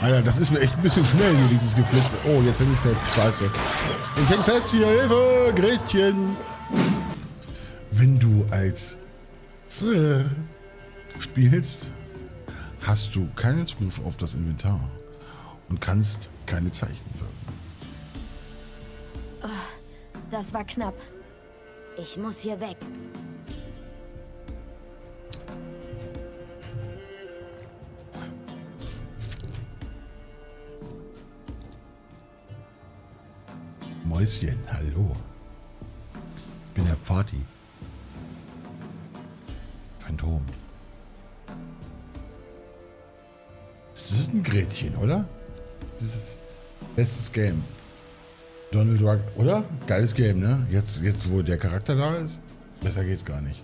Alter, das ist mir echt ein bisschen schnell hier, dieses Geflitze. Oh, jetzt häng ich fest. Scheiße. Ich häng fest hier. Hilfe, Gretchen. Wenn du als Srr spielst, hast du keinen Zugriff auf das Inventar und kannst keine Zeichen wirken. Das war knapp. Ich muss hier weg. Mäuschen, hallo. Ich bin der Pfati. Phantom. Das ist ein Gretchen, oder? Das ist bestes Game. Donald Duck, oder? Geiles Game, ne? Jetzt, jetzt, wo der Charakter da ist, besser geht's gar nicht.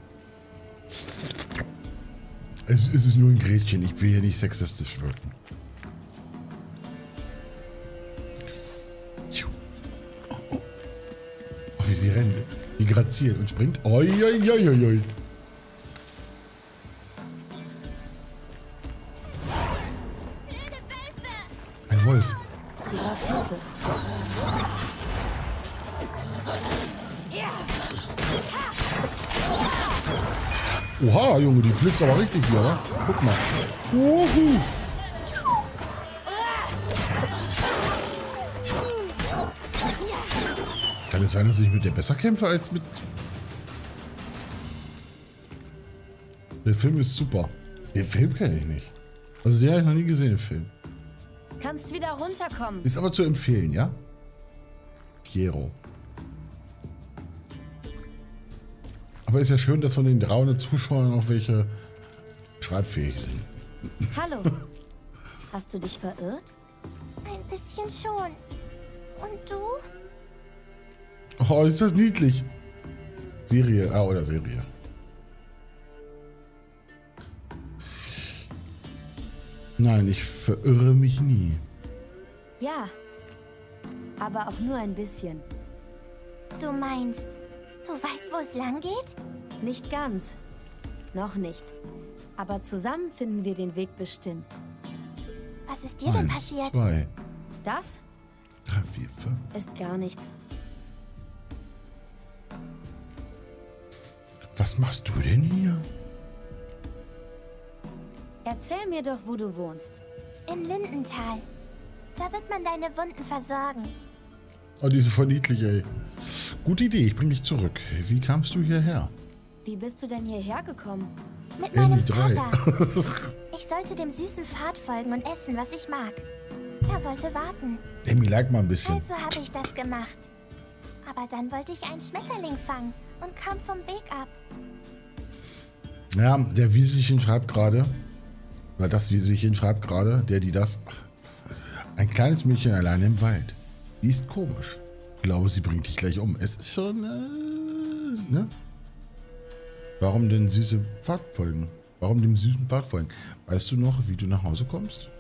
Es, es ist nur ein Gretchen. Ich will hier nicht sexistisch wirken. Wie sie rennt. Wie graziert und springt. Oi, oi, oi, oi, oi. Ein Wolf. Sie braucht Hilfe. Oha, Junge, die flitzt aber richtig hier, oder? Guck mal. Uhu. Kann es sein, dass ich mit der besser kämpfe als mit... Der Film ist super. Den Film kenne ich nicht. Also den habe ich noch nie gesehen, den Film. Kannst wieder runterkommen. Ist aber zu empfehlen, ja? Piero. Aber ist ja schön, dass von den 300 Zuschauern auch welche schreibfähig sind. Hallo. Hast du dich verirrt? Ein bisschen schon. Und du? Oh, ist das niedlich. Serie, ah, oder Serie. Nein, ich verirre mich nie. Ja. Aber auch nur ein bisschen. Du meinst, du weißt, wo es lang geht? Nicht ganz. Noch nicht. Aber zusammen finden wir den Weg bestimmt. Was ist dir denn Eins, passiert? zwei, Das drei, vier, fünf. ist gar nichts. Was machst du denn hier? Erzähl mir doch, wo du wohnst. In Lindenthal. Da wird man deine Wunden versorgen. Oh, die sind voll niedlich, ey. Gute Idee, ich bring dich zurück. Wie kamst du hierher? Wie bist du denn hierher gekommen? Mit Andy meinem 3. Vater. Ich sollte dem süßen Pfad folgen und essen, was ich mag. Er wollte warten. Emmy, like mal ein bisschen. Also habe ich das gemacht. Aber dann wollte ich einen Schmetterling fangen und kam vom Weg ab. Ja, der Wieselchen schreibt gerade, oder das Wieselchen schreibt gerade, der, die das. Ein kleines Mädchen alleine im Wald. Die ist komisch. Ich glaube, sie bringt dich gleich um. Es ist schon, äh, ne? Warum denn süße Pfad folgen? Warum dem süßen Pfad folgen? Weißt du noch, wie du nach Hause kommst?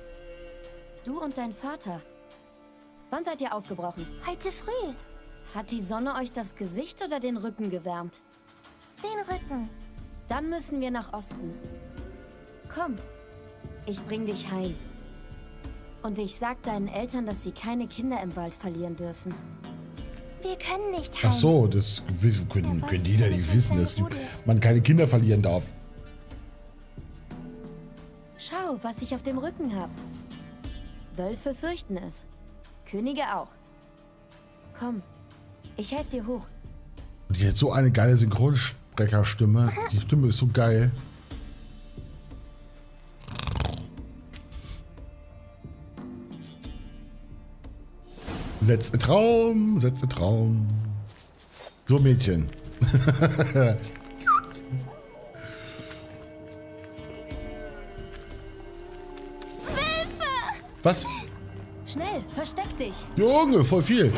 Du und dein Vater. Wann seid ihr aufgebrochen? Heute früh. Hat die Sonne euch das Gesicht oder den Rücken gewärmt? Den Rücken. Dann müssen wir nach Osten. Komm, ich bring dich heim. Und ich sag deinen Eltern, dass sie keine Kinder im Wald verlieren dürfen. Wir können nicht heim. Ach so, das wissen- können, können die da nicht wissen, dass man keine Kinder verlieren darf. Schau, was ich auf dem Rücken hab. Wölfe fürchten es. Könige auch. Komm, ich helf dir hoch. Und die hat so eine geile Synchronsprecherstimme. Die Stimme ist so geil. Setze Traum, setze Traum. So, Mädchen. Was? Schnell, versteck dich. Junge, voll viel.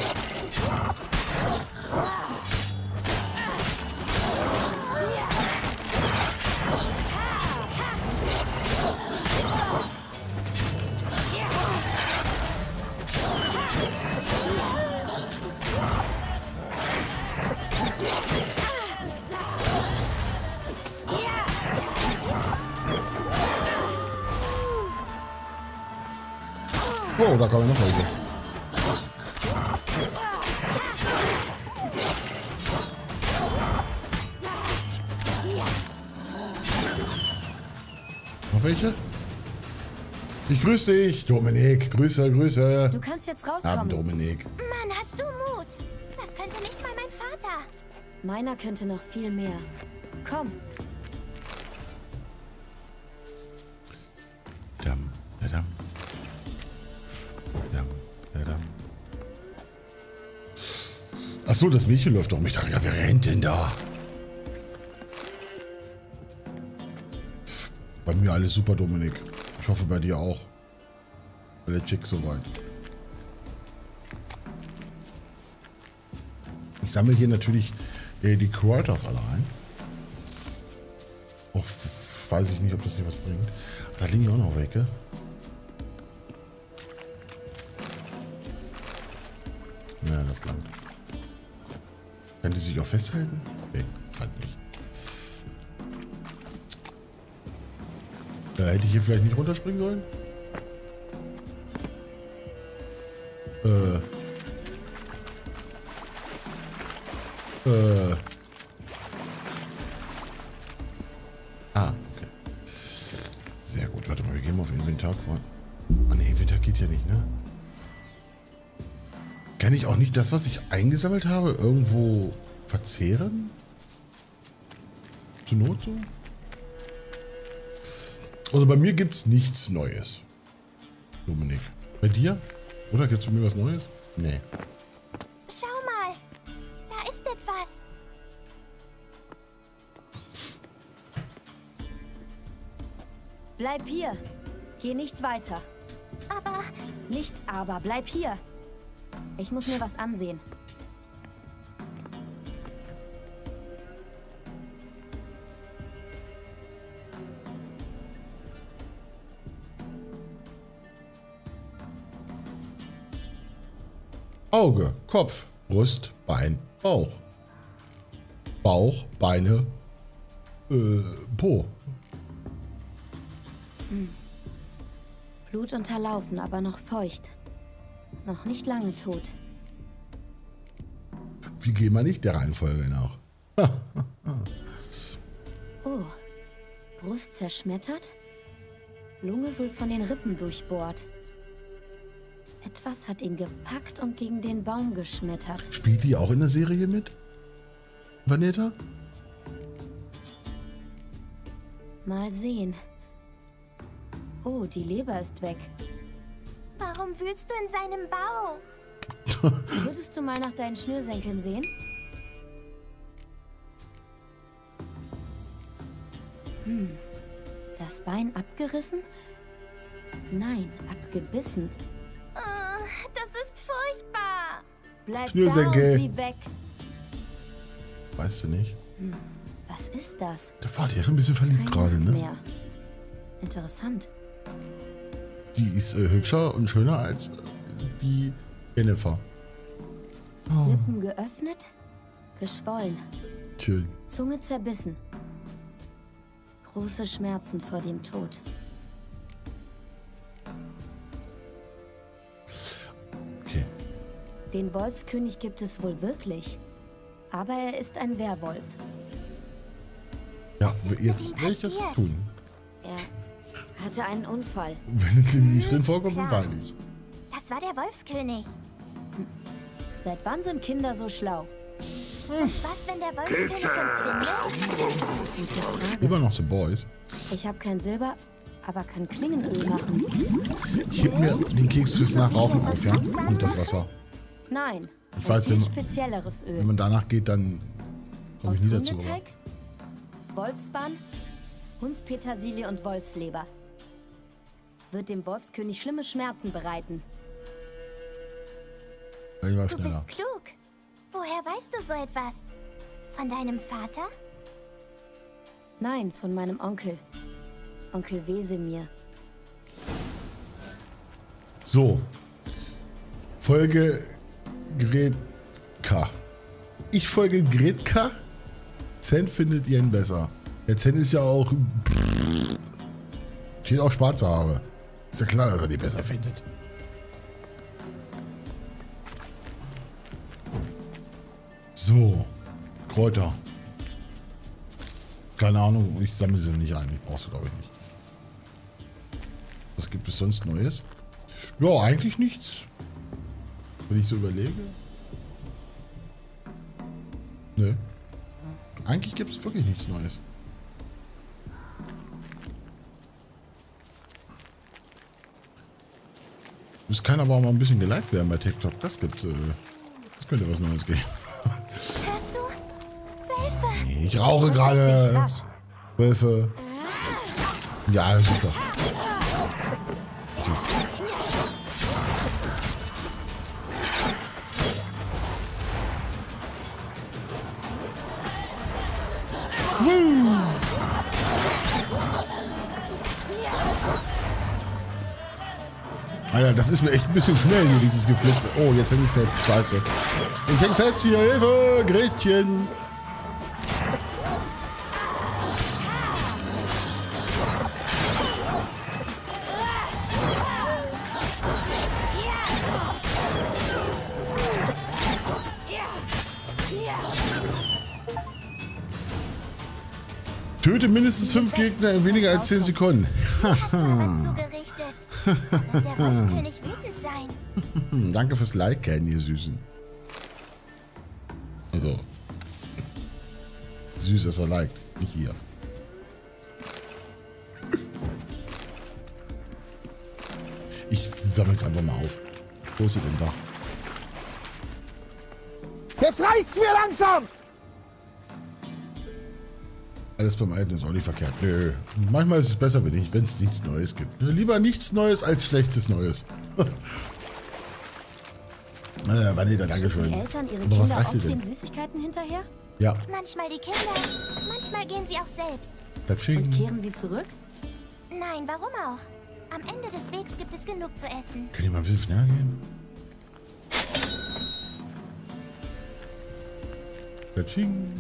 Oh, da kommen noch welche. Noch welche? Ich grüße dich, Dominik. Grüße, Grüße. Du kannst jetzt Abend, rauskommen. Dominik. Mann, hast du Mut? Das könnte nicht mal mein Vater. Meiner könnte noch viel mehr. Komm, so, das Mädchen läuft doch. Ich dachte, gerade, wer rennt denn da? Bei mir alles super, Dominik. Ich hoffe, bei dir auch. Alle Chick soweit. Ich sammle hier natürlich äh, die Quarters alle ein. F- weiß ich nicht, ob das hier was bringt. Da liegen ja auch noch welche. Ja, das langt. Kann die sich auch festhalten? Nee, halt nicht. Äh, hätte ich hier vielleicht nicht runterspringen sollen? Äh. Äh. Ah, okay. Sehr gut. Warte mal, wir gehen mal auf Inventar. mal. Ah, ne, Inventar geht ja nicht, ne? Kann ich auch nicht das, was ich eingesammelt habe, irgendwo verzehren? Zur Not so? Also bei mir gibt's nichts Neues. Dominik. Bei dir? Oder gibt's bei mir was Neues? Nee. Schau mal. Da ist etwas. bleib hier. Geh nicht weiter. Aber Nichts aber, bleib hier. Ich muss mir was ansehen. Auge, Kopf, Brust, Bein, Bauch. Bauch, Beine, äh, Po. Blut unterlaufen, aber noch feucht. Noch nicht lange tot. Wie gehen wir nicht der Reihenfolge nach? Oh. Brust zerschmettert? Lunge wohl von den Rippen durchbohrt. Etwas hat ihn gepackt und gegen den Baum geschmettert. Spielt die auch in der Serie mit? Vanetta? Mal sehen. Oh, die Leber ist weg. Warum wühlst du in seinem Bauch? Würdest du mal nach deinen Schnürsenkeln sehen? Hm. Das Bein abgerissen? Nein, abgebissen. Oh, das ist furchtbar. Bleib da Schnürsenkel. und sieh weg. Weißt du nicht? Was ist das? Der Vater ist ein bisschen verliebt gerade, ne? mehr. Interessant. Die ist äh, hübscher und schöner als äh, die Jennifer. Lippen geöffnet, geschwollen, Schön. Zunge zerbissen. Große Schmerzen vor dem Tod. Okay. Den Wolfskönig gibt es wohl wirklich. Aber er ist ein Werwolf. Ja, jetzt werde ich das passiert? tun. Hatte einen Unfall. Wenn es ihm nicht drin vorkommt, dann weine ich. Das war der Wolfskönig. Seit wann sind Kinder so schlau? Was, wenn der Wolfskönig uns findet? Immer noch The Boys. Ich habe kein Silber, aber kann Klingenöl machen. Ich heb mir den Keks fürs Nachrauchen auf, ja? Und das Wasser. Nein. Ich weiß, wenn- spezielleres Öl. Wenn man danach geht, dann komme ich nie dazu. Wolfsbahn, Hundspetersilie und Wolfsleber. Wird dem Wolfskönig schlimme Schmerzen bereiten. Ich war Du schneller. bist klug. Woher weißt du so etwas? Von deinem Vater? Nein, von meinem Onkel. Onkel Wesemir. So. Folge Gretka. Ich folge Gretka. Zen findet ihren besser. Der Zen ist ja auch. Steht auch schwarze Haare. Ist ja klar, dass er die besser findet. So. Kräuter. Keine Ahnung, ich sammle sie nicht ein. Ich brauche sie, glaube ich, nicht. Was gibt es sonst Neues? Ja, eigentlich nichts. Wenn ich so überlege. Nö. Eigentlich gibt es wirklich nichts Neues. Es kann aber auch mal ein bisschen geliked werden bei TikTok. Das gibt äh, Das könnte was Neues geben. Ich rauche gerade. Wölfe. Ja, super. Alter, das ist mir echt ein bisschen schnell hier, dieses Geflitze. Oh, jetzt häng ich fest. Scheiße. Ich häng fest hier. Hilfe! Gretchen! Töte mindestens fünf Gegner in weniger als 10 Sekunden. Hm, danke fürs Liken, ihr Süßen. Also. Süß, dass er liked. Nicht hier. Ich sammel's einfach mal auf. Wo ist sie denn da? Jetzt reicht's mir langsam! Alles beim Alten ist auch nicht verkehrt. Nö. Manchmal ist es besser, wenn ich, wenn es nichts Neues gibt. Nö, Lieber nichts Neues als schlechtes Neues. äh, Vanita, Die Dankeschön. Eltern ihre Aber was Kinder reicht dir auf den denn? Süßigkeiten hinterher? Ja, Manchmal die Kinder, manchmal gehen sie auch selbst. Und Katsching. kehren sie zurück? Nein, warum auch? Am Ende des Wegs gibt es genug zu essen. Könnt ihr mal ein bisschen schneller gehen? Katsching.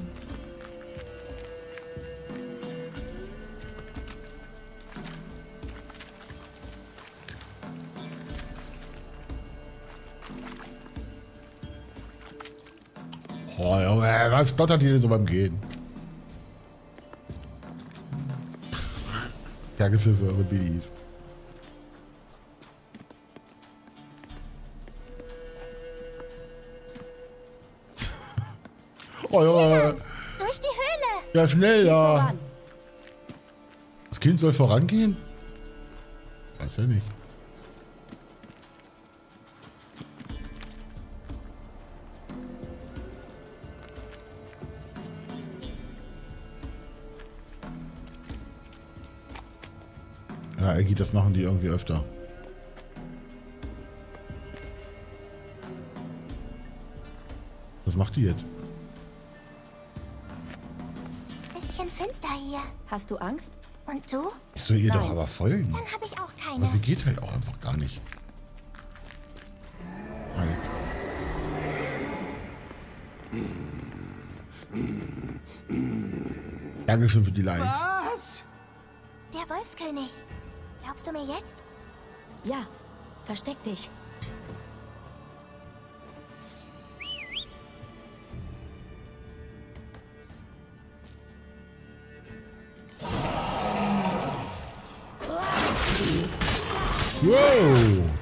Oh, Junge, was stottert ihr denn so beim Gehen? Dankeschön für eure Biddies. Oh Junge, Durch die Höhle! ja schnell da. Das Kind soll vorangehen? Weiß ja nicht. Ja, Eggy, das machen die irgendwie öfter. Was macht die jetzt? Bisschen finster hier. Hast du Angst? Und du? Ich soll ihr doch Nein. aber folgen. Dann habe ich auch keine. Aber sie geht halt auch einfach gar nicht. Ah, jetzt. Dankeschön für die Likes. Was? Der Wolfskönig. Glaubst du mir jetzt? Ja. Versteck dich. Wow,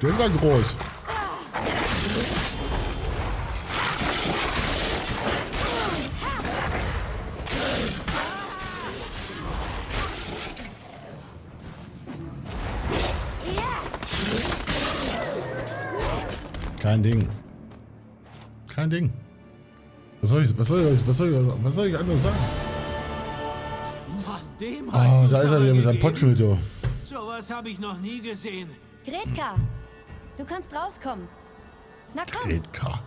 der war groß. Kein Ding. Kein Ding. Was soll ich, was soll ich, was soll ich, was soll ich anderes sagen? Dem Oh, da ist er wieder mit seinem Potschild, du. Sowas habe ich noch nie gesehen. Gretka, du kannst rauskommen. Na komm. Redka.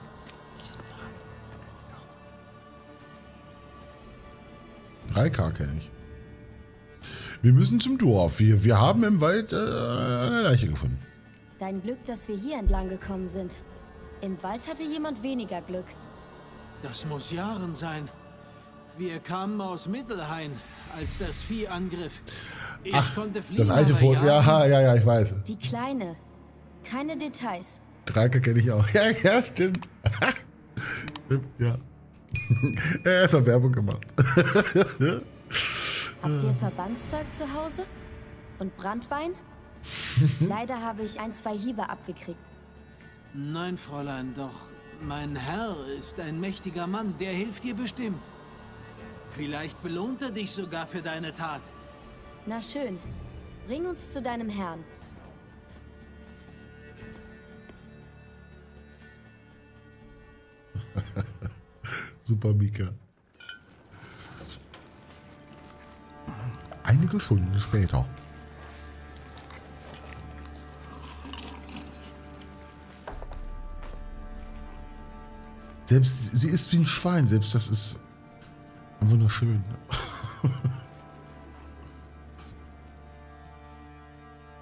3K kenne ich. Wir müssen zum Dorf. Wir, wir haben im Wald äh, eine Leiche gefunden. Dein Glück, dass wir hier entlang gekommen sind. Im Wald hatte jemand weniger Glück. Das muss Jahren sein. Wir kamen aus Mittelhain, als das Vieh angriff. Ich Ach, konnte fliehen, das alte Foto. Ja, ja, ja, ich weiß. Die Kleine. Keine Details. 3K kenne ich auch. Ja, ja, stimmt. stimmt, ja. er hat Werbung gemacht. Habt ihr Verbandszeug zu Hause? Und Brandwein? Leider habe ich ein, zwei Hiebe abgekriegt. Nein, Fräulein, doch mein Herr ist ein mächtiger Mann, der hilft dir bestimmt. Vielleicht belohnt er dich sogar für deine Tat. Na schön. Bring uns zu deinem Herrn. Super Mika. Einige Stunden später. Selbst sie ist wie ein Schwein, selbst das ist wunderschön.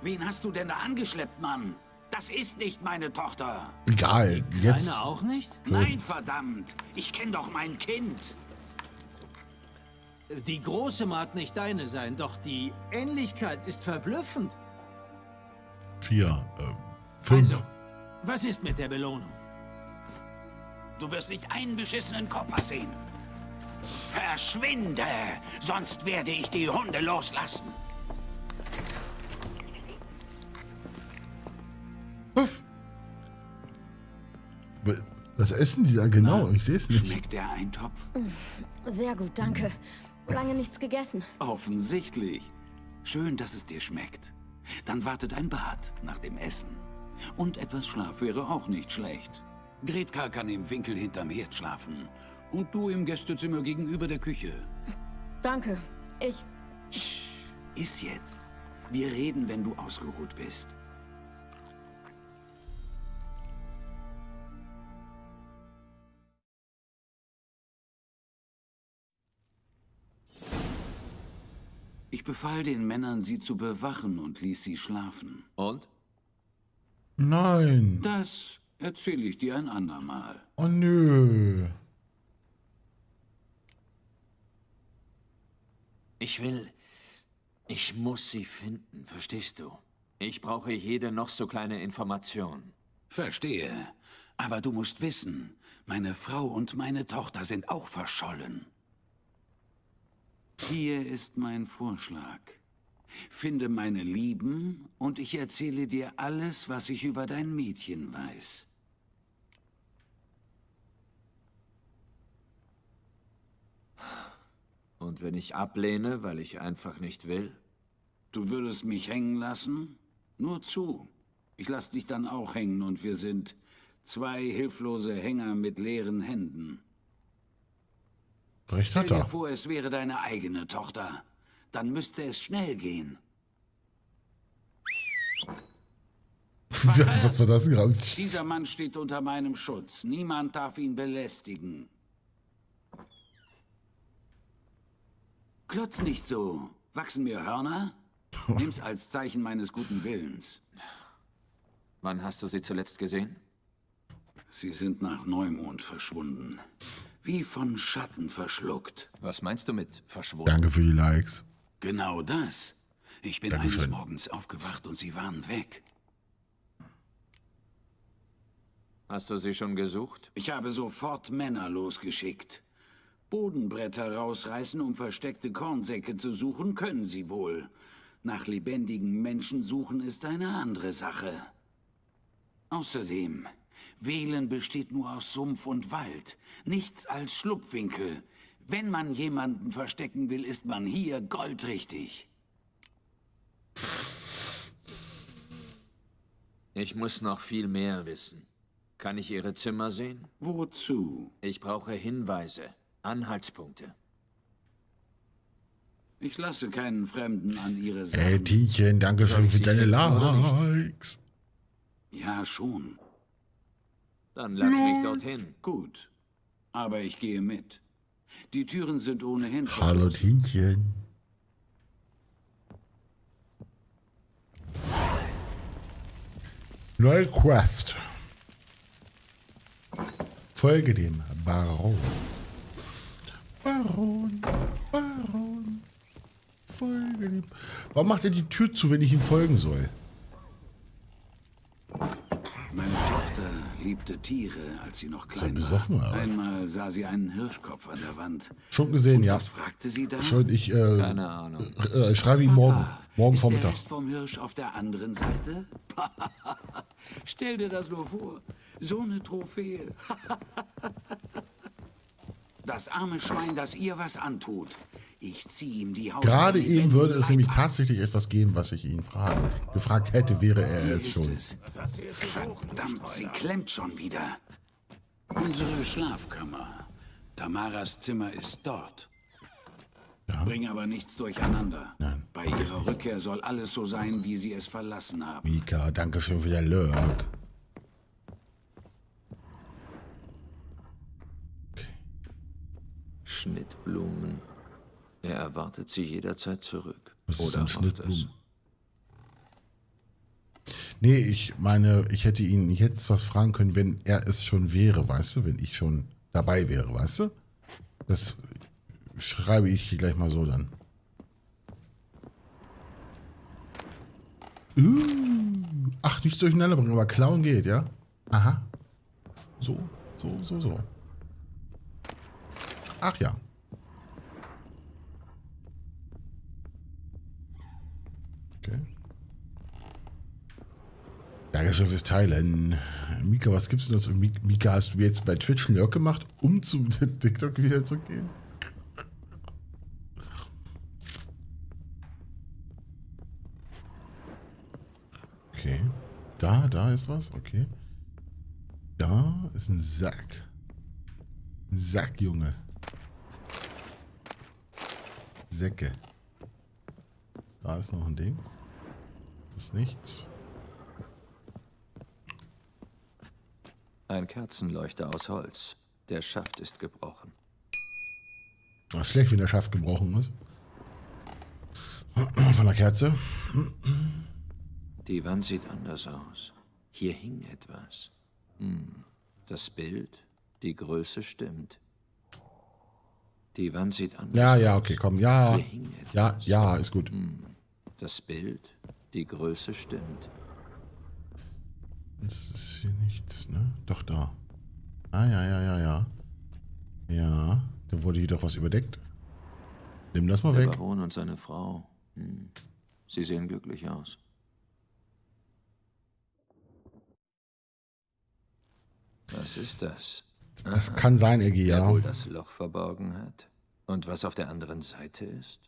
Wen hast du denn da angeschleppt, Mann? Das ist nicht meine Tochter. Egal, jetzt. Eine auch nicht? Nein, verdammt. Ich kenne doch mein Kind. Die große mag nicht deine sein, doch die Ähnlichkeit ist verblüffend. Vier, äh, fünf. Also, was ist mit der Belohnung? Du wirst nicht einen beschissenen Kopper sehen. Verschwinde, sonst werde ich die Hunde loslassen. Puff. Was essen die da genau? Ich sehe es nicht. Schmeckt der Eintopf? Sehr gut, danke. Lange nichts gegessen. Offensichtlich. Schön, dass es dir schmeckt. Dann wartet ein Bad nach dem Essen. Und etwas Schlaf wäre auch nicht schlecht. Gretka kann im Winkel hinterm Herd schlafen. Und du im Gästezimmer gegenüber der Küche. Danke. Ich... Iss jetzt. Wir reden, wenn du ausgeruht bist. Ich befahl den Männern, sie zu bewachen und ließ sie schlafen. Und? Nein. Das erzähle ich dir ein andermal. Oh nö. Ich will. Ich muss sie finden, verstehst du? Ich brauche jede noch so kleine Information. Verstehe. Aber du musst wissen, meine Frau und meine Tochter sind auch verschollen. Hier ist mein Vorschlag. Finde meine Lieben und ich erzähle dir alles, was ich über dein Mädchen weiß. Und wenn ich ablehne, weil ich einfach nicht will? Du würdest mich hängen lassen? Nur zu. Ich lass dich dann auch hängen und wir sind zwei hilflose Hänger mit leeren Händen. Recht Stell hat dir er. vor, es wäre deine eigene Tochter. Dann müsste es schnell gehen. Was war das gerade? Dieser Mann steht unter meinem Schutz. Niemand darf ihn belästigen. Klotz nicht so. Wachsen mir Hörner? Nimm's als Zeichen meines guten Willens. Wann hast du sie zuletzt gesehen? Sie sind nach Neumond verschwunden. Wie von Schatten verschluckt. Was meinst du mit verschwunden? Danke für die Likes. Genau das. Ich bin Dankeschön. eines Morgens aufgewacht und sie waren weg. Hast du sie schon gesucht? Ich habe sofort Männer losgeschickt. Bodenbretter rausreißen, um versteckte Kornsäcke zu suchen, können sie wohl. Nach lebendigen Menschen suchen ist eine andere Sache. Außerdem, Wählen besteht nur aus Sumpf und Wald, nichts als Schlupfwinkel. Wenn man jemanden verstecken will, ist man hier goldrichtig. Ich muss noch viel mehr wissen. Kann ich ihre Zimmer sehen? Wozu? Ich brauche Hinweise, Anhaltspunkte. Ich lasse keinen Fremden an ihre Ey, Sachen. Tienchen, danke Soll schön für deine Likes. Ja, schon. Dann lass mich dorthin. Gut. Aber ich gehe mit. Die Türen sind ohnehin Hallo. Tienchen. Neue Quest. Folge dem Baron. Baron, Baron. Folge dem. Warum macht er die Tür zu, wenn ich ihm folgen soll? Meine Tochter liebte Tiere, als sie noch klein besoffen, war. oder? Einmal sah sie einen Hirschkopf an der Wand. Schon gesehen, Und ja. Was fragte sie da? Schon, ich äh, Keine Ahnung. äh, schreibe ihn morgen. Morgen ist Vormittag. der Rest vom Hirsch auf der anderen Seite? Stell dir das nur vor. So eine Trophäe. das arme Schwein, das ihr was antut. Ich zieh ihm die Haut. Gerade eben würde es nämlich tatsächlich etwas geben, was ich ihn fragen, gefragt hätte, wäre er es schon. es. Verdammt, sie klemmt schon wieder. Unsere Schlafkammer. Tamaras Zimmer ist dort. Ja. Bring aber nichts durcheinander. Nein. Bei ihrer Rückkehr soll alles so sein, wie sie es verlassen haben. Mika, danke schön für den Lurk. Schnittblumen. Er erwartet sie jederzeit zurück. Was ist Oder ein Schnittblumen? Nee, ich meine, ich hätte ihn jetzt was fragen können, wenn er es schon wäre, weißt du? Wenn ich schon dabei wäre, weißt du? Das schreibe ich gleich mal so dann. Uh, ach, nicht durcheinander bringen, aber klauen geht, ja? Aha. So, so, so, so. Ach ja. Okay. Dankeschön fürs Teilen. Mika, was gibt's denn dazu? Mi- Mika, hast du jetzt bei Twitch einen Lurk gemacht, um zum TikTok wieder zu gehen? Okay. Da, da ist was. Okay. Da ist ein Sack. Ein Sack, Junge. Säcke. Da ist noch ein Ding. Das ist nichts. Ein Kerzenleuchter aus Holz. Der Schaft ist gebrochen. Das ist schlecht, wenn der Schaft gebrochen ist. Von der Kerze. Die Wand sieht anders aus. Hier hing etwas. Hm. Das Bild, die Größe stimmt. Die Wand sieht anders Ja, aus. ja, okay, komm. Ja. Ja, ja, ist gut. Das Bild, die Größe stimmt. Das ist hier nichts, ne? Doch, da. Ah, ja, ja, ja, ja. Ja, da wurde hier doch was überdeckt. Nimm das mal Der weg. Baron und seine Frau. Hm. Sie sehen glücklich aus. Was ist das? Das kann sein, Wer ja. wohl das Loch verborgen hat? Und was auf der anderen Seite ist?